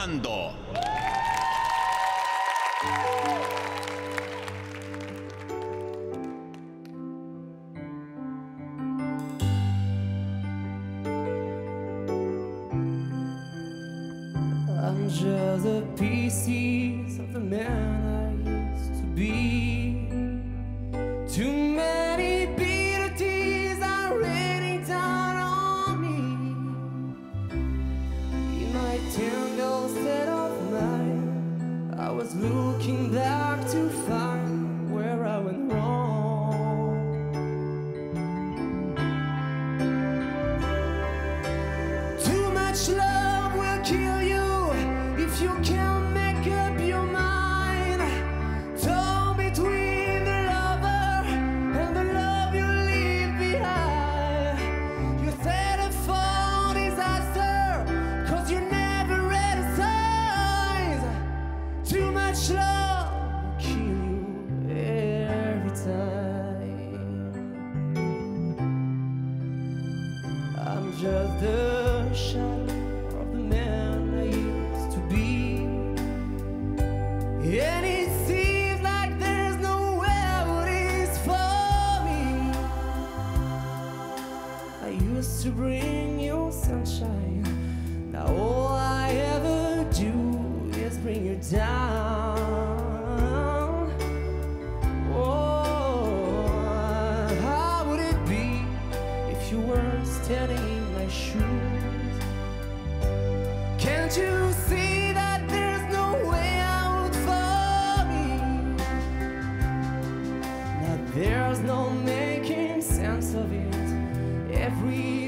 I'm just a pieces of the man I used to be. Too many bitter tears are raining down on me. In my tangled state of mind, I was looking back to find of the man I used to be. And it seems like there's is for me. I used to bring you sunshine. You were standing in my shoes? Can't you see that there's no way out for me? That there's no making sense of it. Everywhere